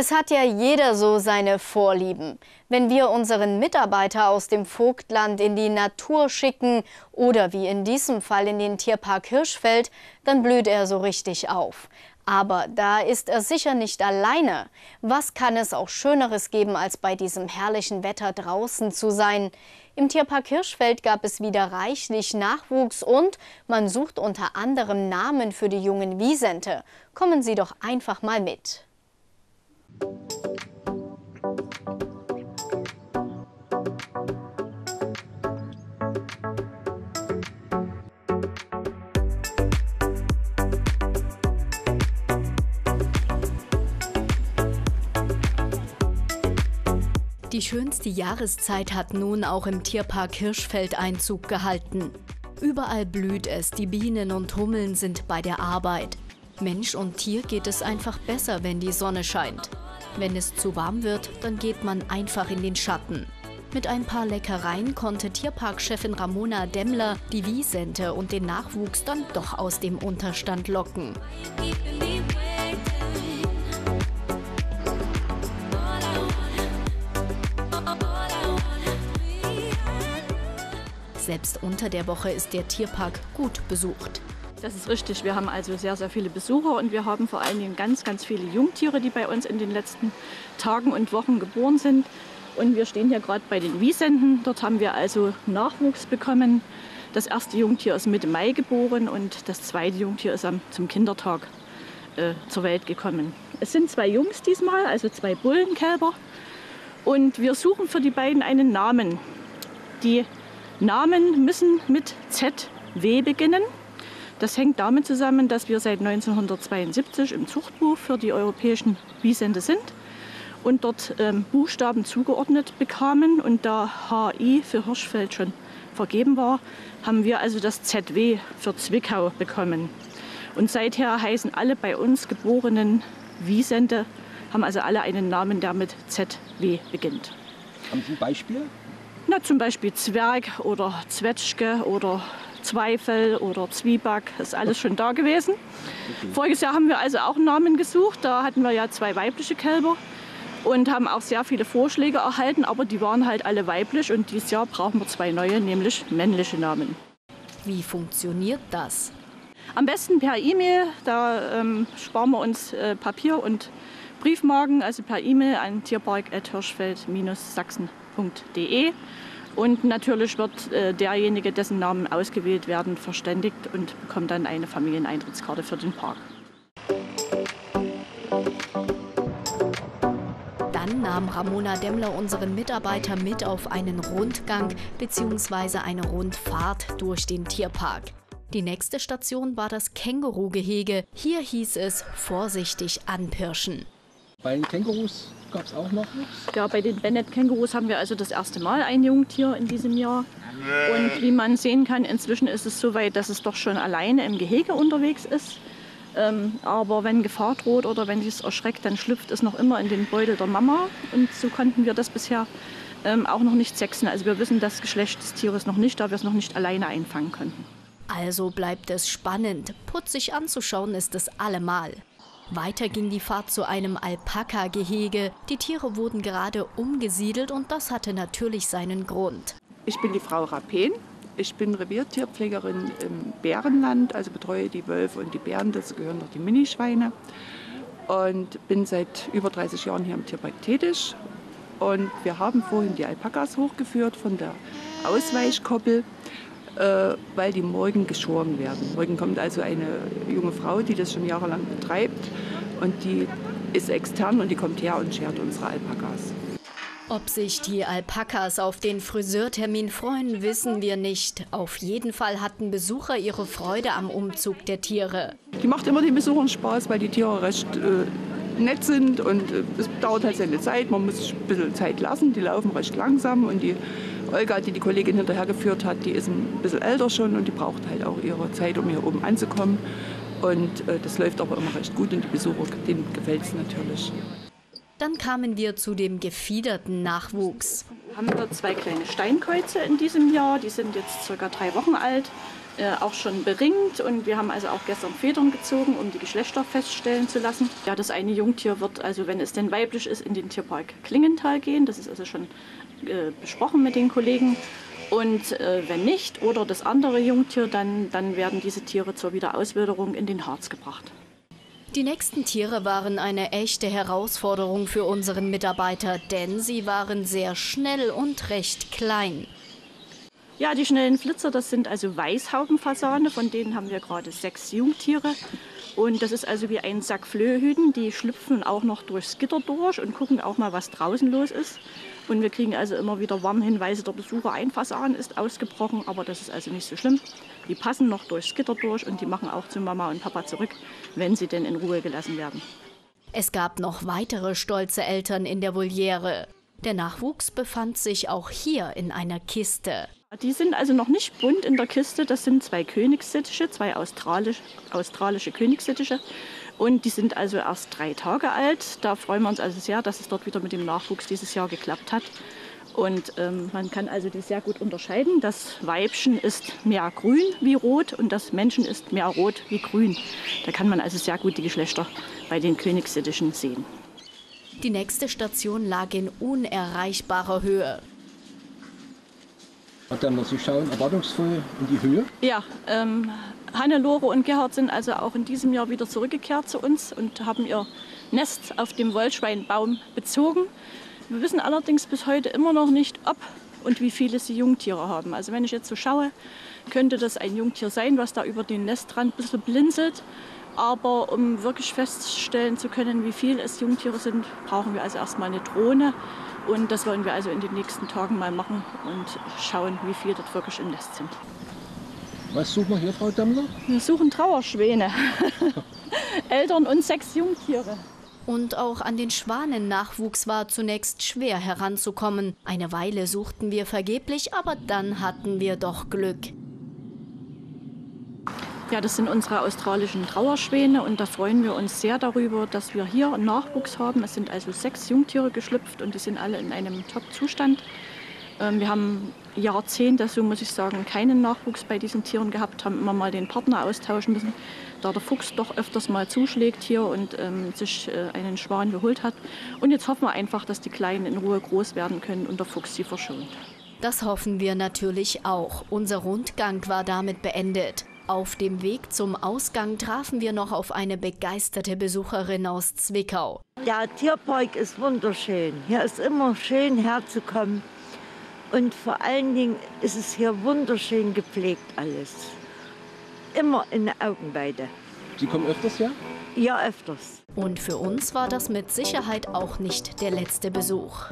Es hat ja jeder so seine Vorlieben. Wenn wir unseren Mitarbeiter aus dem Vogtland in die Natur schicken oder wie in diesem Fall in den Tierpark Hirschfeld, dann blüht er so richtig auf. Aber da ist er sicher nicht alleine. Was kann es auch Schöneres geben, als bei diesem herrlichen Wetter draußen zu sein? Im Tierpark Hirschfeld gab es wieder reichlich Nachwuchs und man sucht unter anderem Namen für die jungen Wiesente. Kommen Sie doch einfach mal mit. Die schönste Jahreszeit hat nun auch im Tierpark Hirschfeld Einzug gehalten. Überall blüht es, die Bienen und Hummeln sind bei der Arbeit. Mensch und Tier geht es einfach besser, wenn die Sonne scheint. Wenn es zu warm wird, dann geht man einfach in den Schatten. Mit ein paar Leckereien konnte Tierparkchefin Ramona Demmler die Wiesente und den Nachwuchs dann doch aus dem Unterstand locken. Selbst unter der Woche ist der Tierpark gut besucht. Das ist richtig. Wir haben also sehr, sehr viele Besucher und wir haben vor allen Dingen ganz, ganz viele Jungtiere, die bei uns in den letzten Tagen und Wochen geboren sind. Und wir stehen hier gerade bei den Wiesenden. Dort haben wir also Nachwuchs bekommen. Das erste Jungtier ist Mitte Mai geboren und das zweite Jungtier ist am, zum Kindertag äh, zur Welt gekommen. Es sind zwei Jungs diesmal, also zwei Bullenkälber. Und wir suchen für die beiden einen Namen. Die Namen müssen mit ZW beginnen. Das hängt damit zusammen, dass wir seit 1972 im Zuchtbuch für die europäischen Wiesente sind und dort ähm, Buchstaben zugeordnet bekamen. Und da HI für Hirschfeld schon vergeben war, haben wir also das ZW für Zwickau bekommen. Und seither heißen alle bei uns geborenen Wiesente, haben also alle einen Namen, der mit ZW beginnt. Haben Sie ein Beispiel? Na, zum Beispiel Zwerg oder Zwetschge oder Zweifel oder Zwieback, ist alles schon da gewesen. Okay. Voriges Jahr haben wir also auch einen Namen gesucht. Da hatten wir ja zwei weibliche Kälber und haben auch sehr viele Vorschläge erhalten, aber die waren halt alle weiblich und dieses Jahr brauchen wir zwei neue, nämlich männliche Namen. Wie funktioniert das? Am besten per E-Mail, da ähm, sparen wir uns äh, Papier und Briefmarken, also per E-Mail an tierpark.hirschfeld-sachsen.de. Und natürlich wird äh, derjenige, dessen Namen ausgewählt werden, verständigt und bekommt dann eine Familieneintrittskarte für den Park. Dann nahm Ramona Demmler unseren Mitarbeiter mit auf einen Rundgang bzw. eine Rundfahrt durch den Tierpark. Die nächste Station war das Kängurugehege. Hier hieß es vorsichtig anpirschen. Bei den Kängurus gab es auch Nachwuchs? Ja, bei den Bennett-Kängurus haben wir also das erste Mal ein Jungtier in diesem Jahr. Und wie man sehen kann, inzwischen ist es so weit, dass es doch schon alleine im Gehege unterwegs ist. Ähm, aber wenn Gefahr droht oder wenn es erschreckt, dann schlüpft es noch immer in den Beutel der Mama. Und so konnten wir das bisher ähm, auch noch nicht sexen. Also wir wissen das Geschlecht des Tieres noch nicht, da wir es noch nicht alleine einfangen konnten. Also bleibt es spannend. Putzig anzuschauen ist es allemal. Weiter ging die Fahrt zu einem Alpaka-Gehege. Die Tiere wurden gerade umgesiedelt und das hatte natürlich seinen Grund. Ich bin die Frau Rapen. Ich bin Reviertierpflegerin im Bärenland, also betreue die Wölfe und die Bären, dazu gehören noch die Minischweine. Und bin seit über 30 Jahren hier im Tierpark tätig. Und wir haben vorhin die Alpakas hochgeführt von der Ausweichkoppel weil die morgen geschoren werden. Morgen kommt also eine junge Frau, die das schon jahrelang betreibt und die ist extern und die kommt her und schert unsere Alpakas. Ob sich die Alpakas auf den Friseurtermin freuen, wissen wir nicht. Auf jeden Fall hatten Besucher ihre Freude am Umzug der Tiere. Die macht immer den Besuchern Spaß, weil die Tiere recht äh, nett sind und äh, es dauert halt seine Zeit. Man muss sich ein bisschen Zeit lassen. Die laufen recht langsam und die Olga, die die Kollegin hinterhergeführt hat, die ist ein bisschen älter schon und die braucht halt auch ihre Zeit, um hier oben anzukommen. Und äh, das läuft aber immer recht gut und die Besucher, denen gefällt es natürlich. Dann kamen wir zu dem gefiederten Nachwuchs. Wir haben wir zwei kleine Steinkreuze in diesem Jahr, die sind jetzt circa drei Wochen alt. Äh, auch schon beringt und wir haben also auch gestern Federn gezogen, um die Geschlechter feststellen zu lassen. Ja, das eine Jungtier wird also, wenn es denn weiblich ist, in den Tierpark Klingenthal gehen. Das ist also schon äh, besprochen mit den Kollegen. Und äh, wenn nicht oder das andere Jungtier, dann, dann werden diese Tiere zur Wiederauswilderung in den Harz gebracht. Die nächsten Tiere waren eine echte Herausforderung für unseren Mitarbeiter, denn sie waren sehr schnell und recht klein. Ja, die schnellen Flitzer, das sind also Weißhaubenfasane, von denen haben wir gerade sechs Jungtiere. Und das ist also wie ein Sack Flöhüten, die schlüpfen auch noch durchs Gitter durch und gucken auch mal, was draußen los ist. Und wir kriegen also immer wieder Warnhinweise, der Besucher, ein Fasan ist ausgebrochen, aber das ist also nicht so schlimm. Die passen noch durchs Gitter durch und die machen auch zu Mama und Papa zurück, wenn sie denn in Ruhe gelassen werden. Es gab noch weitere stolze Eltern in der Voliere. Der Nachwuchs befand sich auch hier in einer Kiste. Die sind also noch nicht bunt in der Kiste. Das sind zwei Königssittiche, zwei australisch, australische Königssittiche. Und die sind also erst drei Tage alt. Da freuen wir uns also sehr, dass es dort wieder mit dem Nachwuchs dieses Jahr geklappt hat. Und ähm, man kann also die sehr gut unterscheiden. Das Weibchen ist mehr grün wie rot und das Männchen ist mehr rot wie grün. Da kann man also sehr gut die Geschlechter bei den Königssittischen sehen. Die nächste Station lag in unerreichbarer Höhe. Und dann muss ich schauen, erwartungsvoll in die Höhe. Ja, ähm, Hannelore und Gerhard sind also auch in diesem Jahr wieder zurückgekehrt zu uns und haben ihr Nest auf dem Wollschweinbaum bezogen. Wir wissen allerdings bis heute immer noch nicht, ob und wie viele sie Jungtiere haben. Also wenn ich jetzt so schaue, könnte das ein Jungtier sein, was da über den Nestrand ein bisschen blinzelt. Aber um wirklich feststellen zu können, wie viele es Jungtiere sind, brauchen wir also erstmal eine Drohne. Und das wollen wir also in den nächsten Tagen mal machen und schauen, wie viele dort wirklich im Nest sind. Was suchen wir hier, Frau Dammler? Wir suchen Trauerschwäne. Eltern und sechs Jungtiere. Und auch an den Schwanennachwuchs war zunächst schwer heranzukommen. Eine Weile suchten wir vergeblich, aber dann hatten wir doch Glück. Ja, das sind unsere australischen Trauerschwäne und da freuen wir uns sehr darüber, dass wir hier einen Nachwuchs haben. Es sind also sechs Jungtiere geschlüpft und die sind alle in einem Top-Zustand. Ähm, wir haben Jahrzehnte, so muss ich sagen, keinen Nachwuchs bei diesen Tieren gehabt, haben immer mal den Partner austauschen müssen, da der Fuchs doch öfters mal zuschlägt hier und ähm, sich äh, einen Schwan geholt hat. Und jetzt hoffen wir einfach, dass die Kleinen in Ruhe groß werden können und der Fuchs sie verschont. Das hoffen wir natürlich auch. Unser Rundgang war damit beendet. Auf dem Weg zum Ausgang trafen wir noch auf eine begeisterte Besucherin aus Zwickau. Der Tierpark ist wunderschön. Hier ist immer schön herzukommen. Und vor allen Dingen ist es hier wunderschön gepflegt alles. Immer in der Augenweide. Sie kommen öfters her? Ja, öfters. Und für uns war das mit Sicherheit auch nicht der letzte Besuch.